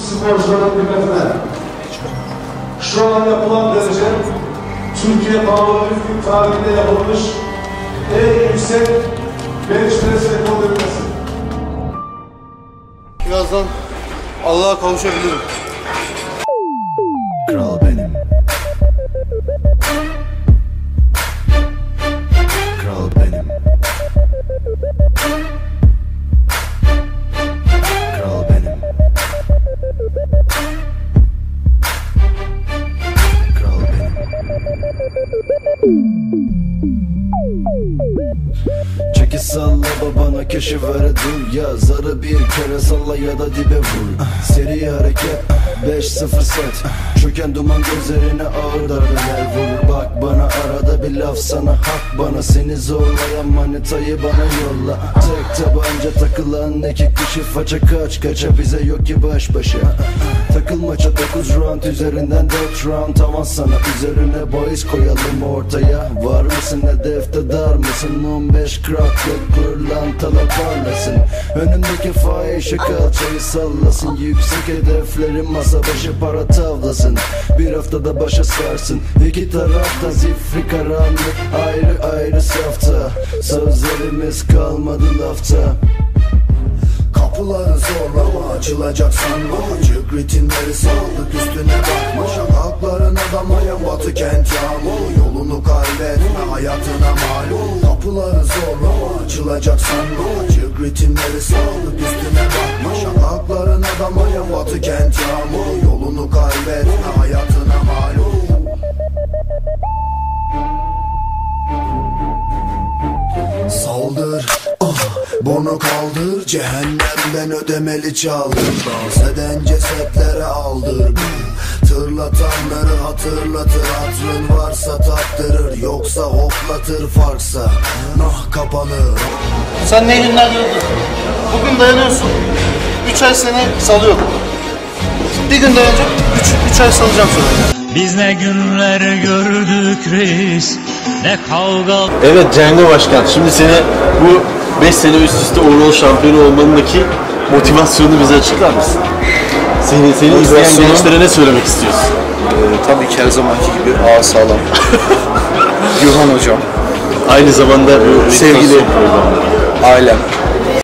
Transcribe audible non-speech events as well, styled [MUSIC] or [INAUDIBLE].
sporcuların dikkatine. Şu an yapılan derece Türkiye powerlifting tarihinde yapılmış en yüksek bench press rekor derecesi. Birazdan Allah'a kavuşabilirim. Kral benim Çeki salla babana köşe ver dur ya. Zarı bir kere salla ya da dibe vur. Seri hareket 5-0 set. Çöken duman gözlerine ağır darbeler vur. Bak bana arada bir laf sana hak. Bana Seni zorlayan manitayı bana yolla. Tek tabanca takılan iki kişi faça kaç Kaça. Bize yok ki baş başa Takılmaça 9 round üzerinden 4 round. Tamam sana üzerine boys koyalım ortaya. Var mısın hedefte dar mısın? 15 crack yok pırlantala parlasın. Önündeki fahişe kalçayı sallasın. Yüksek hedeflerin masa başı para tavlasın. Bir haftada başa sarsın. İki tarafta zifri karanlık. Ayrı ayrı safta. Sözlerimiz kalmadı lafta Kapıları zorlama açılacak sanma. Çık ritimleri saldık üstüne bakma. Şakaklarına damayan batı kent yağmur Yolunu kaybetme hayatına malum. Kapıları zorlama açılacak sanma. Çık ritimleri saldık üstüne bakma. Şakaklarına damayan batı kent yağmur Yolunu kaybetme hayatına malum. Saldır Bunu kaldır Cehennemden ödemeli çaldır Dans eden cesetlere aldır Tırlatanları hatırlatır Hatrın varsa tattırır Yoksa hoplatır farksa Nah kapanır Sen ne günler gördün? Bugün dayanıyorsun. 3 ay seni salıyorum. Bir gün dayanacak, 3 ay salacağım sonra. Biz ne günler gördük reis Ne kavga Evet Cengo Başkan, şimdi seni bu 5 sene üst üste overall şampiyonu olmanındaki motivasyonu bize açıklar mısın? Seni, seni izleyen Motivasyonu- gençlere ne söylemek istiyorsun? Ee, tabii ki her zamanki gibi ağır sağlam. [LAUGHS] Yuhan hocam, Aynı zamanda bu Sevgili- meditasyon programı. ailem,